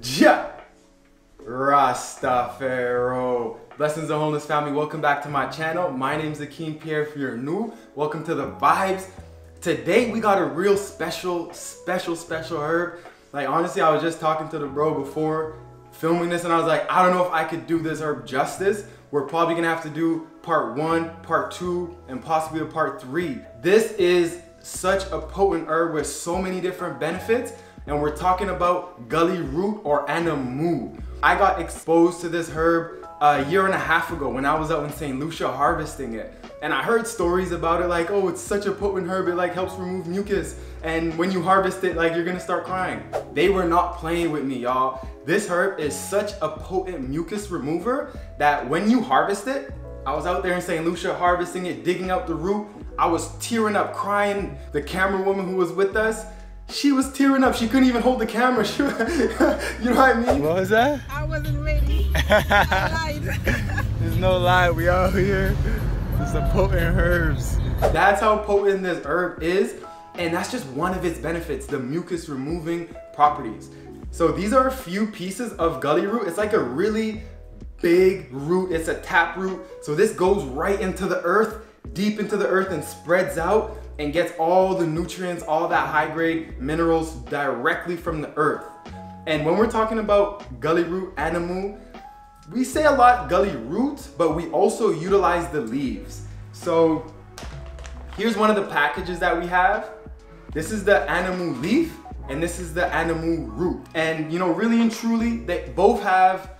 Jah Rastafari. Blessings of Wholeness family, welcome back to my channel. My name is Akeem Pierre if you're new. Welcome to the vibes. Today we got a real special, special, special herb. Like honestly, I was just talking to the bro before filming this and I was like, I don't know if I could do this herb justice. We're probably gonna have to do part one, part two, and possibly a part three. This is such a potent herb with so many different benefits and we're talking about gully root or anamu. I got exposed to this herb a year and a half ago when I was out in St. Lucia harvesting it. And I heard stories about it like, oh, it's such a potent herb, it like helps remove mucus. And when you harvest it, like you're gonna start crying. They were not playing with me, y'all. This herb is such a potent mucus remover that when you harvest it, I was out there in St. Lucia harvesting it, digging out the root. I was tearing up, crying. The camera woman who was with us, she was tearing up. She couldn't even hold the camera. She, you know what I mean? What was that? I wasn't ready. There's no lie. We out here. It's some potent herbs. That's how potent this herb is. And that's just one of its benefits, the mucus removing properties. So these are a few pieces of gully root. It's like a really big root. It's a tap root. So this goes right into the earth, deep into the earth and spreads out and gets all the nutrients, all that high grade minerals directly from the earth. And when we're talking about gully root anamu, we say a lot gully root, but we also utilize the leaves. So here's one of the packages that we have. This is the anamu leaf and this is the anamu root. And you know, really and truly, they both have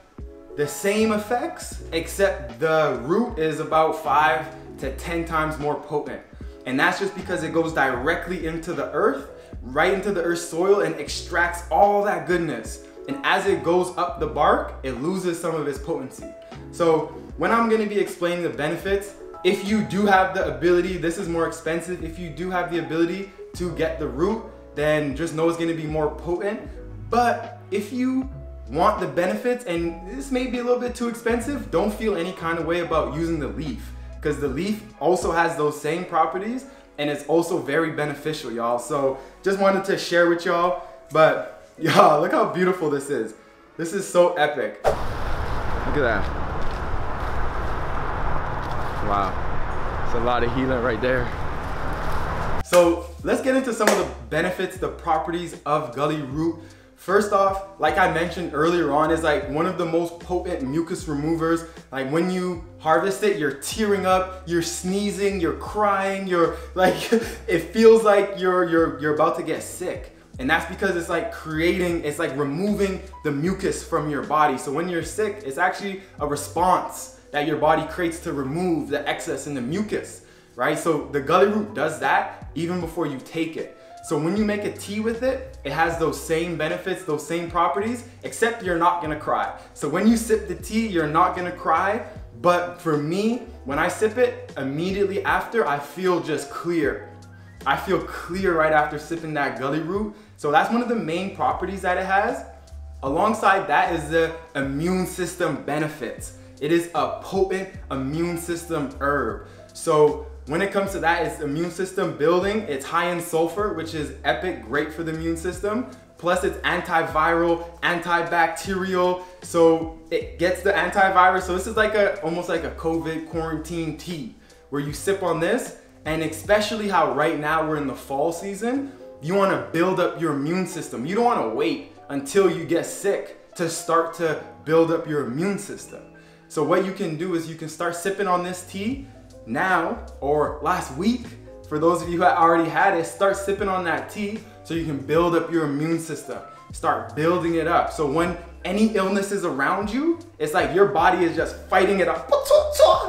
the same effects, except the root is about five to 10 times more potent. And that's just because it goes directly into the earth, right into the earth's soil and extracts all that goodness. And as it goes up the bark, it loses some of its potency. So when I'm gonna be explaining the benefits, if you do have the ability, this is more expensive, if you do have the ability to get the root, then just know it's gonna be more potent. But if you want the benefits and this may be a little bit too expensive, don't feel any kind of way about using the leaf because the leaf also has those same properties and it's also very beneficial, y'all. So just wanted to share with y'all. But y'all, look how beautiful this is. This is so epic. Look at that. Wow. It's a lot of healing right there. So let's get into some of the benefits, the properties of gully root. First off, like I mentioned earlier on, is like one of the most potent mucus removers. Like when you harvest it, you're tearing up, you're sneezing, you're crying, you're like, it feels like you're, you're, you're about to get sick. And that's because it's like creating, it's like removing the mucus from your body. So when you're sick, it's actually a response that your body creates to remove the excess in the mucus, right? So the gully root does that even before you take it. So when you make a tea with it, it has those same benefits, those same properties, except you're not gonna cry. So when you sip the tea, you're not gonna cry. But for me, when I sip it, immediately after, I feel just clear. I feel clear right after sipping that gully root. So that's one of the main properties that it has. Alongside that is the immune system benefits. It is a potent immune system herb. So when it comes to that, it's immune system building. It's high in sulfur, which is epic, great for the immune system. Plus it's antiviral, antibacterial, so it gets the antivirus. So this is like a, almost like a COVID quarantine tea where you sip on this and especially how right now we're in the fall season, you wanna build up your immune system. You don't wanna wait until you get sick to start to build up your immune system. So what you can do is you can start sipping on this tea now or last week, for those of you who already had it, start sipping on that tea so you can build up your immune system. Start building it up. So when any illness is around you, it's like your body is just fighting it off.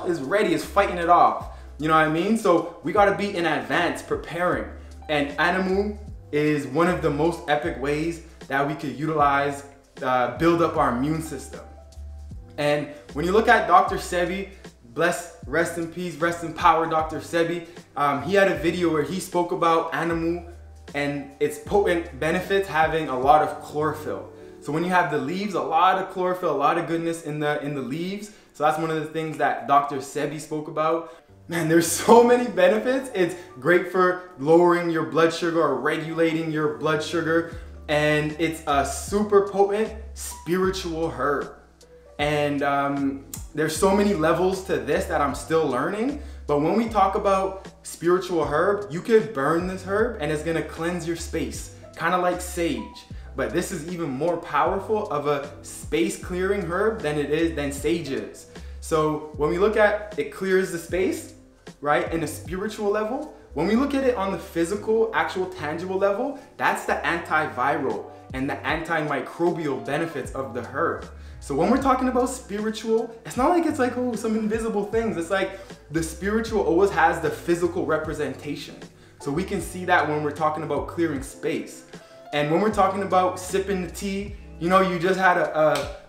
It's ready, it's fighting it off. You know what I mean? So we gotta be in advance preparing. And Anamu is one of the most epic ways that we could utilize, uh, build up our immune system. And when you look at Dr. Sebi, bless, rest in peace, rest in power, Dr. Sebi. Um, he had a video where he spoke about anamu and its potent benefits having a lot of chlorophyll. So when you have the leaves, a lot of chlorophyll, a lot of goodness in the in the leaves. So that's one of the things that Dr. Sebi spoke about. Man, there's so many benefits. It's great for lowering your blood sugar or regulating your blood sugar. and it's a super potent spiritual herb. And um, there's so many levels to this that I'm still learning. But when we talk about spiritual herb, you could burn this herb and it's gonna cleanse your space, kind of like sage. But this is even more powerful of a space clearing herb than it is than sage is. So when we look at it clears the space, right, in a spiritual level, when we look at it on the physical, actual tangible level, that's the antiviral and the antimicrobial benefits of the herb. So when we're talking about spiritual, it's not like it's like, oh, some invisible things. It's like the spiritual always has the physical representation. So we can see that when we're talking about clearing space. And when we're talking about sipping the tea, you know, you just had a,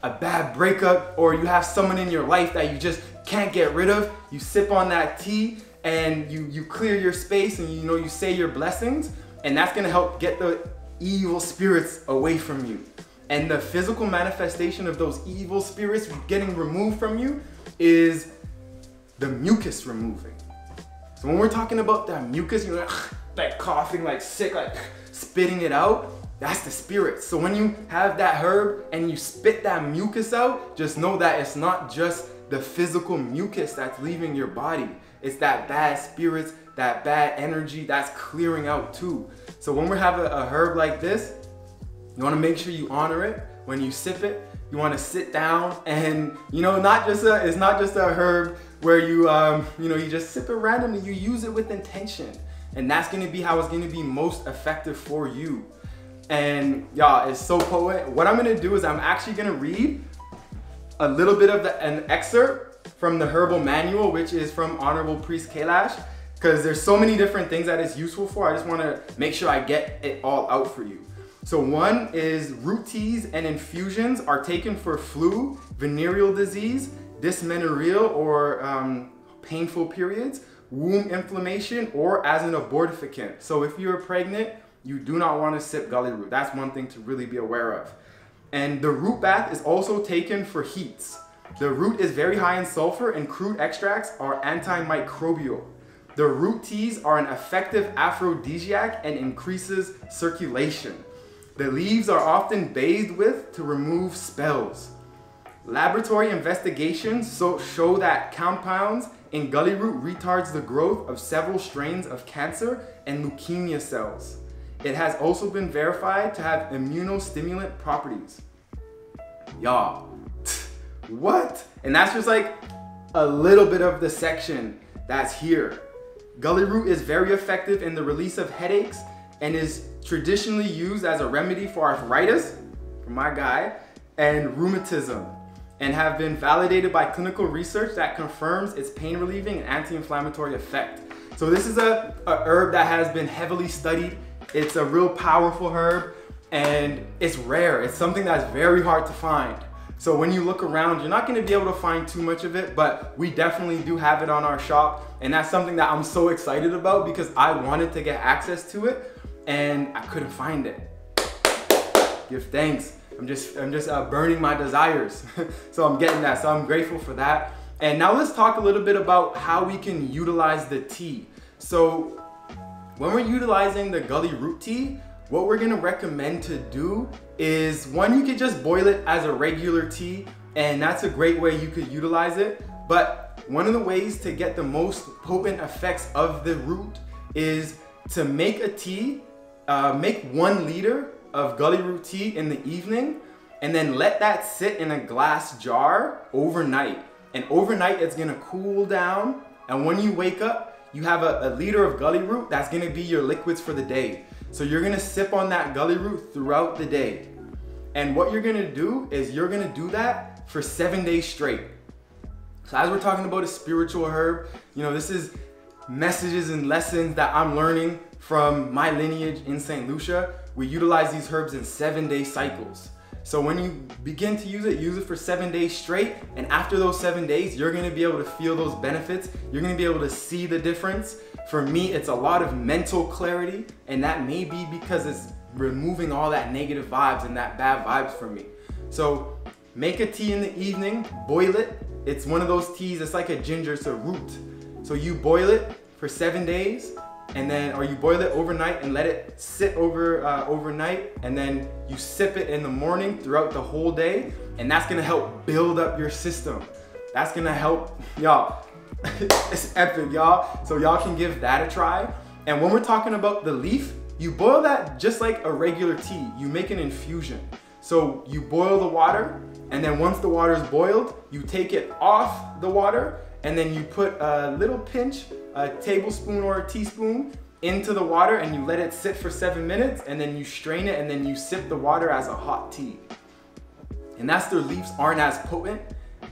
a, a bad breakup or you have someone in your life that you just can't get rid of. You sip on that tea and you, you clear your space and you know, you say your blessings and that's gonna help get the evil spirits away from you. And the physical manifestation of those evil spirits getting removed from you is the mucus removing. So when we're talking about that mucus, you're like, like coughing, like sick, like spitting it out, that's the spirit. So when you have that herb and you spit that mucus out, just know that it's not just the physical mucus that's leaving your body. It's that bad spirits, that bad energy that's clearing out too. So when we have a, a herb like this, you wanna make sure you honor it. When you sip it, you wanna sit down and, you know, not just a, it's not just a herb where you, um, you know, you just sip it randomly, you use it with intention. And that's gonna be how it's gonna be most effective for you. And y'all, it's so poet. What I'm gonna do is I'm actually gonna read a little bit of the, an excerpt from the herbal manual, which is from Honorable Priest Kailash, because there's so many different things that it's useful for. I just wanna make sure I get it all out for you. So one is root teas and infusions are taken for flu, venereal disease, dysmenorrhea or um, painful periods, womb inflammation, or as an abortifacient. So if you're pregnant, you do not want to sip gully root. That's one thing to really be aware of. And the root bath is also taken for heats. The root is very high in sulfur and crude extracts are antimicrobial. The root teas are an effective aphrodisiac and increases circulation. The leaves are often bathed with to remove spells. Laboratory investigations so show that compounds in gully root retards the growth of several strains of cancer and leukemia cells. It has also been verified to have immunostimulant properties. Y'all, what? And that's just like a little bit of the section that's here. Gully root is very effective in the release of headaches and is traditionally used as a remedy for arthritis, for my guy, and rheumatism, and have been validated by clinical research that confirms its pain relieving and anti-inflammatory effect. So this is a, a herb that has been heavily studied. It's a real powerful herb and it's rare. It's something that's very hard to find. So when you look around, you're not gonna be able to find too much of it, but we definitely do have it on our shop. And that's something that I'm so excited about because I wanted to get access to it and I couldn't find it. Give thanks. I'm just, I'm just uh, burning my desires. so I'm getting that, so I'm grateful for that. And now let's talk a little bit about how we can utilize the tea. So when we're utilizing the gully root tea, what we're gonna recommend to do is one, you could just boil it as a regular tea, and that's a great way you could utilize it. But one of the ways to get the most potent effects of the root is to make a tea uh, make one liter of gully root tea in the evening and then let that sit in a glass jar overnight. And overnight it's gonna cool down and when you wake up, you have a, a liter of gully root that's gonna be your liquids for the day. So you're gonna sip on that gully root throughout the day. And what you're gonna do is you're gonna do that for seven days straight. So as we're talking about a spiritual herb, you know, this is messages and lessons that I'm learning from my lineage in St. Lucia, we utilize these herbs in seven day cycles. So when you begin to use it, use it for seven days straight. And after those seven days, you're gonna be able to feel those benefits. You're gonna be able to see the difference. For me, it's a lot of mental clarity. And that may be because it's removing all that negative vibes and that bad vibes from me. So make a tea in the evening, boil it. It's one of those teas, it's like a ginger, it's a root. So you boil it for seven days, and then or you boil it overnight and let it sit over uh, overnight and then you sip it in the morning throughout the whole day and that's gonna help build up your system. That's gonna help y'all. It's epic y'all. So y'all can give that a try. And when we're talking about the leaf you boil that just like a regular tea. You make an infusion. So you boil the water and then once the water is boiled you take it off the water and then you put a little pinch a tablespoon or a teaspoon into the water and you let it sit for seven minutes and then you strain it and then you sip the water as a hot tea. And that's the leaves aren't as potent.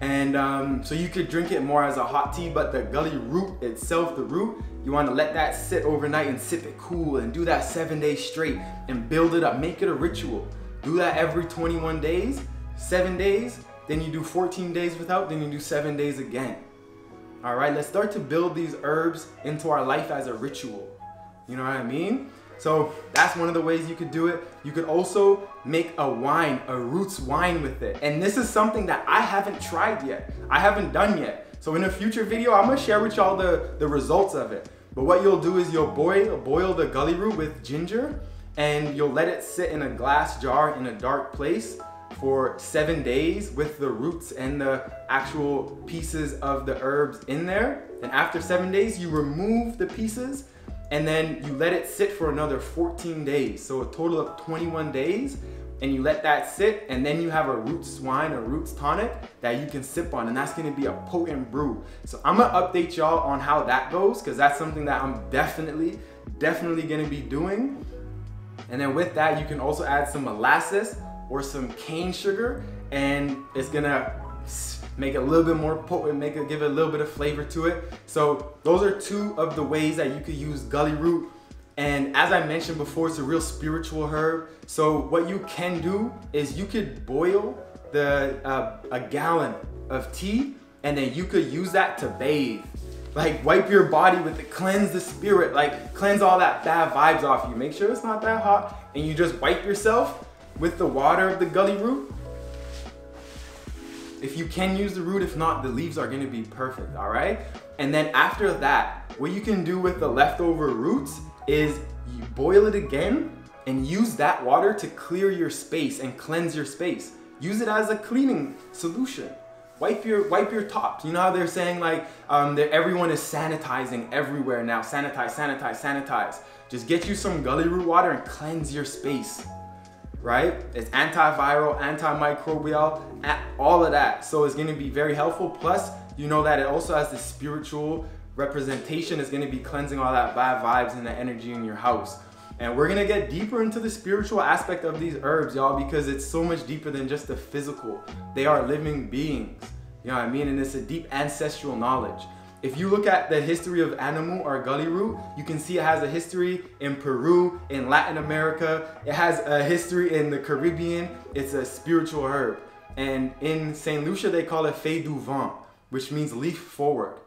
And um, so you could drink it more as a hot tea, but the gully root itself, the root, you wanna let that sit overnight and sip it cool and do that seven days straight and build it up, make it a ritual. Do that every 21 days, seven days, then you do 14 days without, then you do seven days again. All right, let's start to build these herbs into our life as a ritual. You know what I mean? So that's one of the ways you could do it. You could also make a wine, a roots wine with it. And this is something that I haven't tried yet. I haven't done yet. So in a future video, I'm gonna share with y'all the, the results of it. But what you'll do is you'll boil, boil the gully root with ginger and you'll let it sit in a glass jar in a dark place for seven days with the roots and the actual pieces of the herbs in there. And after seven days, you remove the pieces and then you let it sit for another 14 days. So a total of 21 days and you let that sit and then you have a roots wine or roots tonic that you can sip on and that's gonna be a potent brew. So I'm gonna update y'all on how that goes because that's something that I'm definitely, definitely gonna be doing. And then with that, you can also add some molasses or some cane sugar and it's gonna make it a little bit more potent, make it give it a little bit of flavor to it. So those are two of the ways that you could use gully root. And as I mentioned before, it's a real spiritual herb. So what you can do is you could boil the uh, a gallon of tea and then you could use that to bathe. Like wipe your body with it, cleanse the spirit, like cleanse all that bad vibes off you. Make sure it's not that hot and you just wipe yourself with the water of the gully root. If you can use the root, if not, the leaves are gonna be perfect, all right? And then after that, what you can do with the leftover roots is you boil it again and use that water to clear your space and cleanse your space. Use it as a cleaning solution. Wipe your wipe your tops. You know how they're saying like um, that everyone is sanitizing everywhere now. Sanitize, sanitize, sanitize. Just get you some gully root water and cleanse your space right? It's antiviral, antimicrobial, all of that. So it's gonna be very helpful. Plus, you know that it also has the spiritual representation. It's gonna be cleansing all that bad vibes and the energy in your house. And we're gonna get deeper into the spiritual aspect of these herbs, y'all, because it's so much deeper than just the physical. They are living beings. You know what I mean? And it's a deep ancestral knowledge. If you look at the history of anamu or gully root, you can see it has a history in Peru, in Latin America. It has a history in the Caribbean. It's a spiritual herb. And in St. Lucia, they call it feuille du vent, which means leaf forward.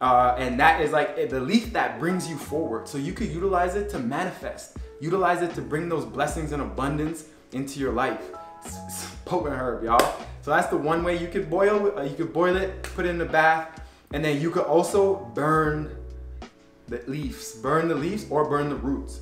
Uh, and that is like the leaf that brings you forward. So you could utilize it to manifest, utilize it to bring those blessings and abundance into your life. It's, it's potent herb, y'all. So that's the one way you could boil. Uh, you could boil it, put it in the bath, and then you could also burn the leaves, burn the leaves or burn the roots.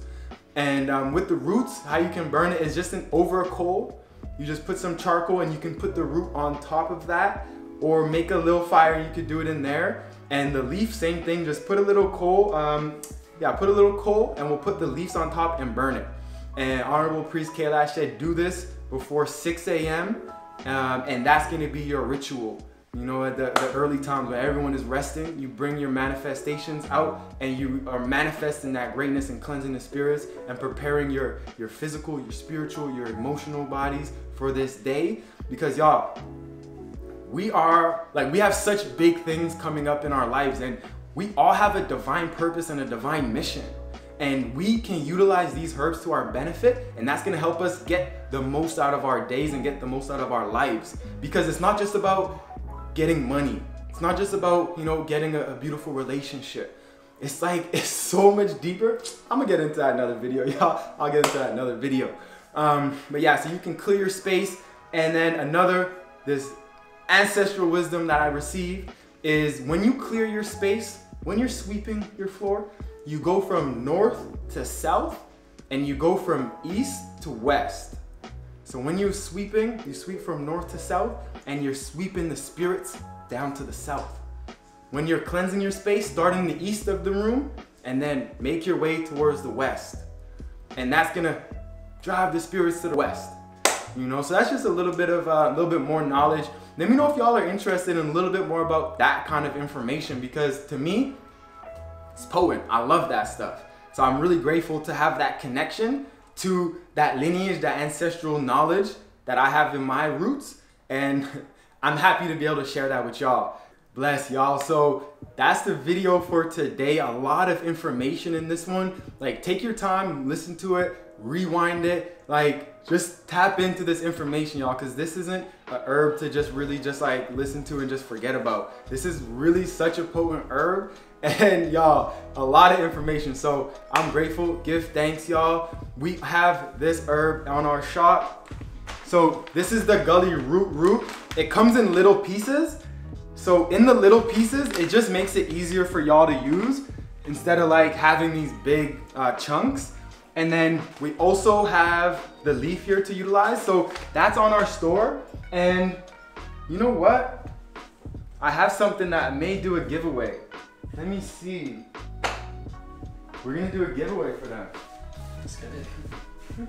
And um, with the roots, how you can burn it is just an over coal. You just put some charcoal and you can put the root on top of that or make a little fire you could do it in there. And the leaf, same thing, just put a little coal, um, yeah, put a little coal and we'll put the leaves on top and burn it. And Honorable Priest Kailash said, do this before 6 a.m. Um, and that's gonna be your ritual. You know, at the, the, early times where everyone is resting, you bring your manifestations out and you are manifesting that greatness and cleansing the spirits and preparing your, your physical, your spiritual, your emotional bodies for this day. Because y'all, we are, like, we have such big things coming up in our lives and we all have a divine purpose and a divine mission. And we can utilize these herbs to our benefit, and that's gonna help us get the most out of our days and get the most out of our lives. Because it's not just about getting money. It's not just about, you know, getting a, a beautiful relationship. It's like, it's so much deeper. I'm gonna get into that another video, y'all. I'll get into that another video. Um, but yeah, so you can clear your space. And then another, this ancestral wisdom that I received is when you clear your space, when you're sweeping your floor, you go from north to south and you go from east to west. So when you're sweeping, you sweep from north to south and you're sweeping the spirits down to the south. When you're cleansing your space, start in the east of the room and then make your way towards the west. And that's gonna drive the spirits to the west. You know, so that's just a little bit of uh, a little bit more knowledge. Let me know if y'all are interested in a little bit more about that kind of information because to me, it's potent. I love that stuff. So I'm really grateful to have that connection to that lineage, that ancestral knowledge that I have in my roots. And I'm happy to be able to share that with y'all. Bless y'all. So that's the video for today. A lot of information in this one. Like take your time, listen to it, rewind it. Like just tap into this information, y'all, because this isn't a herb to just really just like listen to and just forget about. This is really such a potent herb and y'all a lot of information. So i'm grateful. Give thanks y'all. We have this herb on our shop. So this is the gully root root. It comes in little pieces. So in the little pieces it just makes it easier for y'all to use instead of like having these big uh, chunks. And then we also have the leaf here to utilize. So that's on our store. And you know what? I have something that may do a giveaway let me see. We're gonna do a giveaway for them. Let's get it.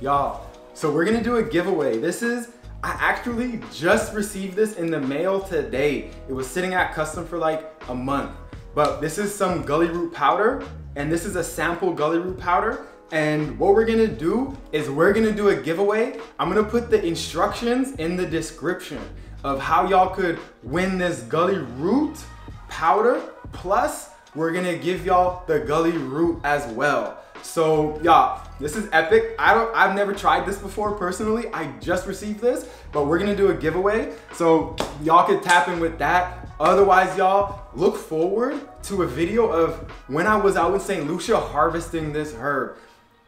Y'all, so we're gonna do a giveaway. This is, I actually just received this in the mail today. It was sitting at custom for like a month. But this is some gully root powder, and this is a sample gully root powder. And what we're gonna do is we're gonna do a giveaway. I'm gonna put the instructions in the description of how y'all could win this gully root powder. Plus, we're gonna give y'all the gully root as well. So y'all, this is epic. I don't, I've never tried this before personally. I just received this, but we're gonna do a giveaway. So y'all could tap in with that. Otherwise, y'all, look forward to a video of when I was out in St. Lucia harvesting this herb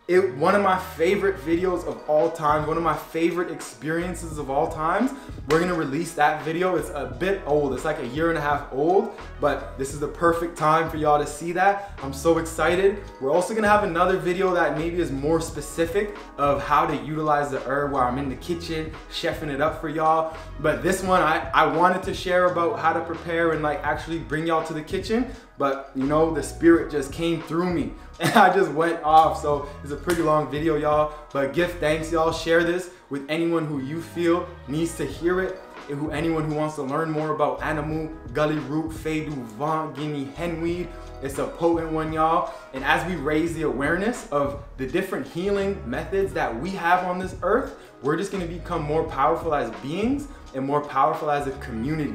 it one of my favorite videos of all time, one of my favorite experiences of all times. We're gonna release that video. It's a bit old, it's like a year and a half old, but this is the perfect time for y'all to see that. I'm so excited. We're also gonna have another video that maybe is more specific of how to utilize the herb while I'm in the kitchen, chefing it up for y'all. But this one, I, I wanted to share about how to prepare and like actually bring y'all to the kitchen, but you know, the spirit just came through me and I just went off. So it's a pretty long video, y'all. But give thanks, y'all. Share this with anyone who you feel needs to hear it. And who anyone who wants to learn more about Anamu, Gully Root, Feuille du Vent, Guinea Hen Weed. It's a potent one, y'all. And as we raise the awareness of the different healing methods that we have on this earth, we're just gonna become more powerful as beings and more powerful as a community.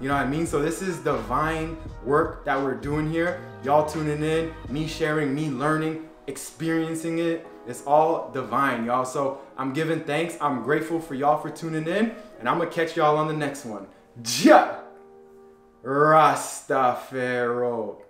You know what I mean? So this is divine work that we're doing here. Y'all tuning in, me sharing, me learning, experiencing it. It's all divine, y'all. So I'm giving thanks. I'm grateful for y'all for tuning in. And I'm to catch y'all on the next one. Jah! Rastafari.